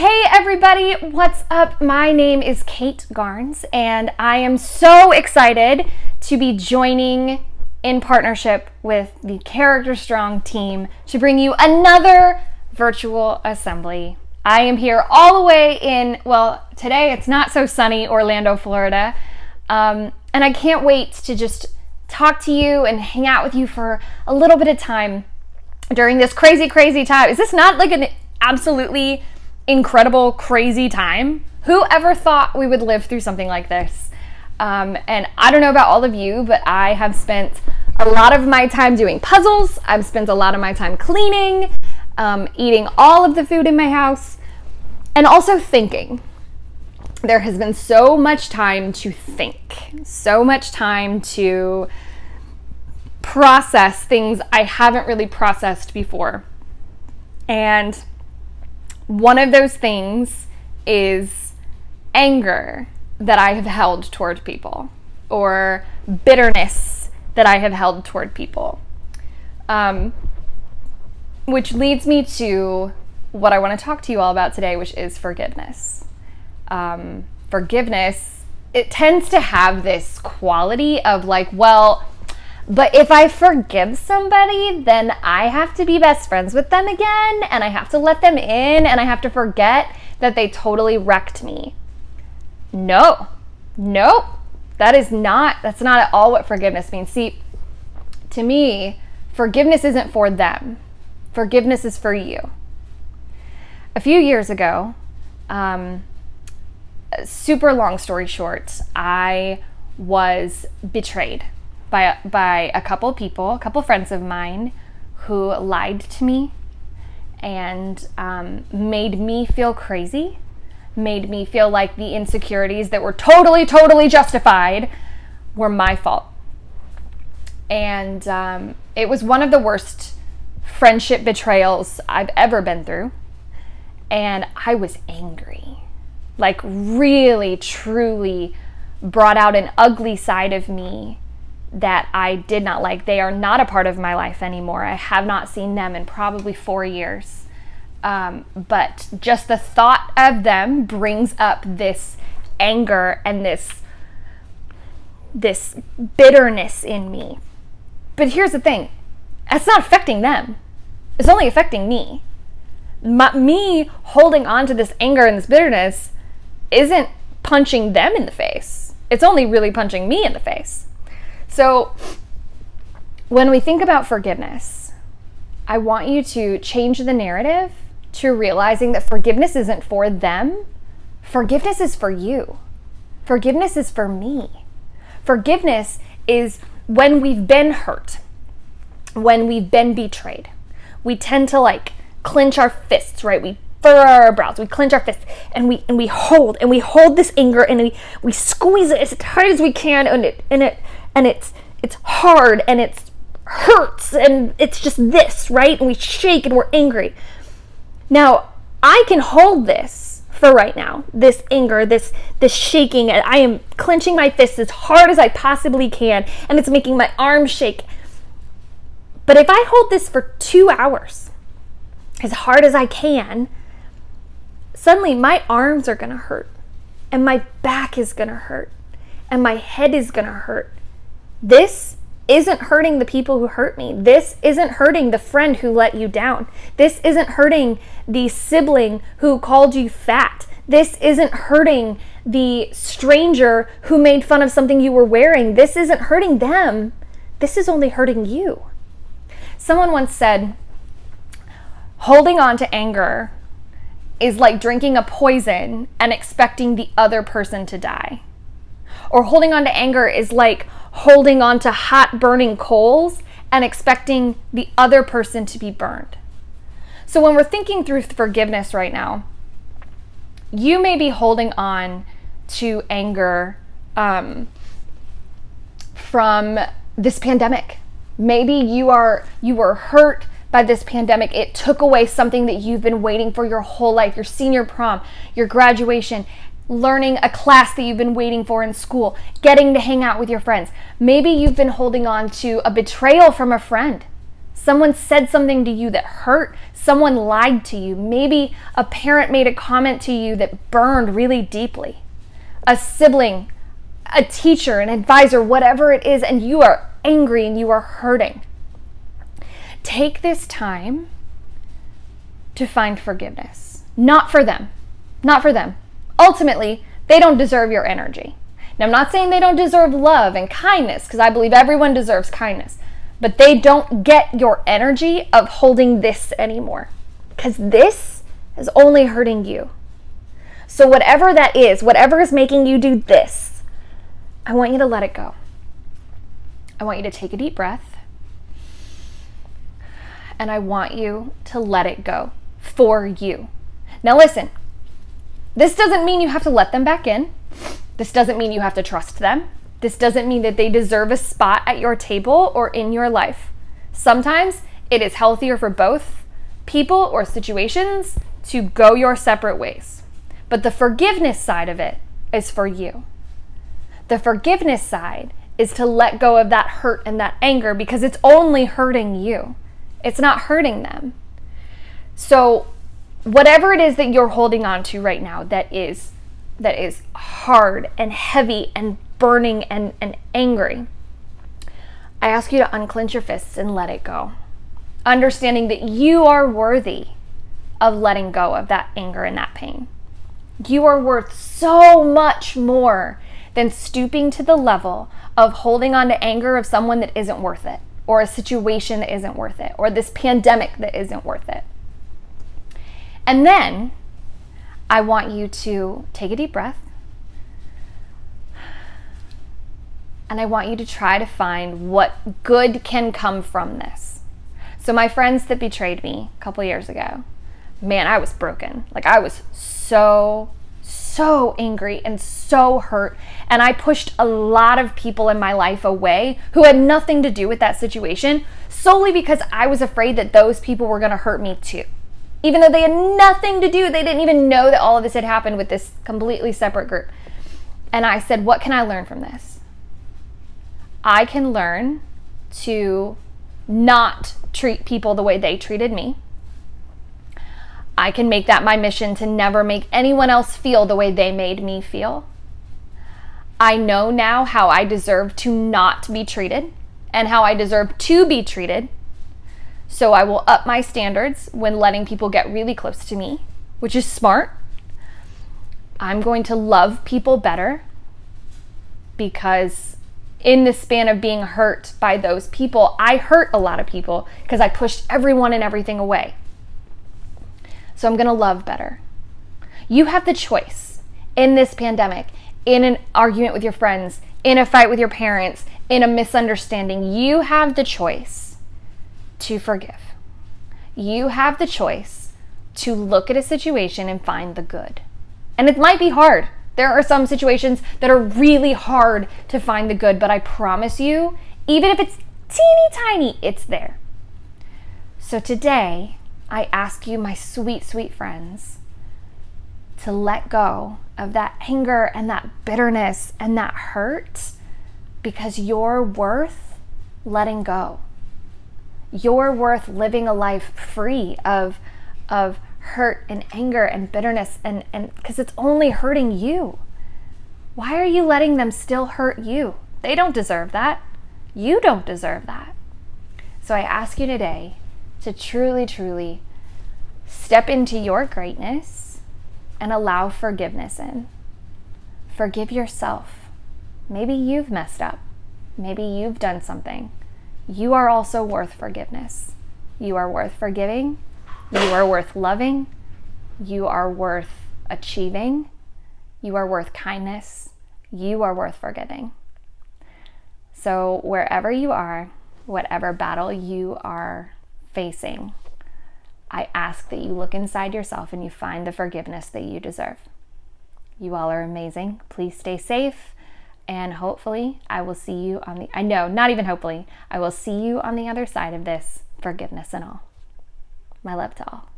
Hey everybody, what's up? My name is Kate Garnes, and I am so excited to be joining in partnership with the Character Strong team to bring you another virtual assembly. I am here all the way in, well, today it's not so sunny Orlando, Florida, um, and I can't wait to just talk to you and hang out with you for a little bit of time during this crazy, crazy time. Is this not like an absolutely incredible, crazy time? Who ever thought we would live through something like this? Um, and I don't know about all of you, but I have spent a lot of my time doing puzzles. I've spent a lot of my time cleaning, um, eating all of the food in my house, and also thinking. There has been so much time to think, so much time to process things I haven't really processed before. And one of those things is anger that I have held toward people or bitterness that I have held toward people. Um, which leads me to what I want to talk to you all about today, which is forgiveness. Um, forgiveness, it tends to have this quality of like, well, but if I forgive somebody, then I have to be best friends with them again and I have to let them in and I have to forget that they totally wrecked me. No, nope. That is not, that's not at all what forgiveness means. See, to me, forgiveness isn't for them, forgiveness is for you. A few years ago, um, super long story short, I was betrayed by by a couple people, a couple friends of mine, who lied to me and um, made me feel crazy, made me feel like the insecurities that were totally, totally justified were my fault. And um, it was one of the worst friendship betrayals I've ever been through. And I was angry, like, really, truly brought out an ugly side of me that I did not like. They are not a part of my life anymore. I have not seen them in probably four years. Um, but just the thought of them brings up this anger and this this bitterness in me. But here's the thing: it's not affecting them. It's only affecting me. My, me holding on to this anger and this bitterness isn't punching them in the face. It's only really punching me in the face. So, when we think about forgiveness, I want you to change the narrative to realizing that forgiveness isn't for them, forgiveness is for you. Forgiveness is for me. Forgiveness is when we've been hurt, when we've been betrayed. We tend to like clench our fists, right? We furrow our brows, we clench our fists, and we and we hold and we hold this anger and we, we squeeze it as tight as we can, and it and it and it's it's hard and it's hurts and it's just this, right? And we shake and we're angry. Now, I can hold this for right now. This anger, this this shaking, and I am clenching my fists as hard as I possibly can, and it's making my arms shake. But if I hold this for 2 hours, as hard as I can, suddenly my arms are going to hurt and my back is going to hurt and my head is going to hurt this isn't hurting the people who hurt me. This isn't hurting the friend who let you down. This isn't hurting the sibling who called you fat. This isn't hurting the stranger who made fun of something you were wearing. This isn't hurting them. This is only hurting you. Someone once said, holding on to anger is like drinking a poison and expecting the other person to die. Or holding on to anger is like holding on to hot burning coals and expecting the other person to be burned. So when we're thinking through forgiveness right now, you may be holding on to anger um, from this pandemic. Maybe you are you were hurt by this pandemic. It took away something that you've been waiting for your whole life, your senior prom, your graduation, learning a class that you've been waiting for in school, getting to hang out with your friends. Maybe you've been holding on to a betrayal from a friend, Someone said something to you that hurt. Someone lied to you. Maybe a parent made a comment to you that burned really deeply. A sibling, a teacher, an advisor, whatever it is, and you are angry and you are hurting. Take this time to find forgiveness. Not for them. Not for them. Ultimately, they don't deserve your energy. Now, I'm not saying they don't deserve love and kindness, because I believe everyone deserves kindness but they don't get your energy of holding this anymore because this is only hurting you. So, whatever that is, whatever is making you do this, I want you to let it go. I want you to take a deep breath and I want you to let it go for you. Now, listen, this doesn't mean you have to let them back in. This doesn't mean you have to trust them. This doesn't mean that they deserve a spot at your table or in your life. Sometimes it is healthier for both people or situations to go your separate ways. But the forgiveness side of it is for you. The forgiveness side is to let go of that hurt and that anger because it's only hurting you. It's not hurting them. So, whatever it is that you're holding on to right now that is that is hard and heavy and burning and, and angry, I ask you to unclench your fists and let it go. Understanding that you are worthy of letting go of that anger and that pain. You are worth so much more than stooping to the level of holding on to anger of someone that isn't worth it, or a situation that isn't worth it, or this pandemic that isn't worth it. And then I want you to take a deep breath and I want you to try to find what good can come from this. So, my friends that betrayed me a couple years ago, man, I was broken. Like, I was so, so angry and so hurt. And I pushed a lot of people in my life away who had nothing to do with that situation solely because I was afraid that those people were going to hurt me too. Even though they had nothing to do, they didn't even know that all of this had happened with this completely separate group. And I said, What can I learn from this? I can learn to not treat people the way they treated me. I can make that my mission to never make anyone else feel the way they made me feel. I know now how I deserve to not be treated and how I deserve to be treated. So I will up my standards when letting people get really close to me, which is smart. I'm going to love people better because in the span of being hurt by those people, I hurt a lot of people because I pushed everyone and everything away. So I'm going to love better. You have the choice in this pandemic, in an argument with your friends, in a fight with your parents, in a misunderstanding. You have the choice to forgive. You have the choice to look at a situation and find the good. And it might be hard. There are some situations that are really hard to find the good, but I promise you, even if it's teeny tiny, it's there. So today, I ask you, my sweet, sweet friends, to let go of that anger and that bitterness and that hurt because you're worth letting go. You're worth living a life free of, of hurt and anger and bitterness and and because it's only hurting you. Why are you letting them still hurt you? They don't deserve that. You don't deserve that. So I ask you today to truly truly step into your greatness and allow forgiveness in. Forgive yourself. Maybe you've messed up. Maybe you've done something. You are also worth forgiveness. You are worth forgiving you are worth loving. You are worth achieving. You are worth kindness. You are worth forgiving. So, wherever you are, whatever battle you are facing, I ask that you look inside yourself and you find the forgiveness that you deserve. You all are amazing. Please stay safe. And hopefully, I will see you on the, I know, not even hopefully, I will see you on the other side of this, forgiveness and all. My love to all.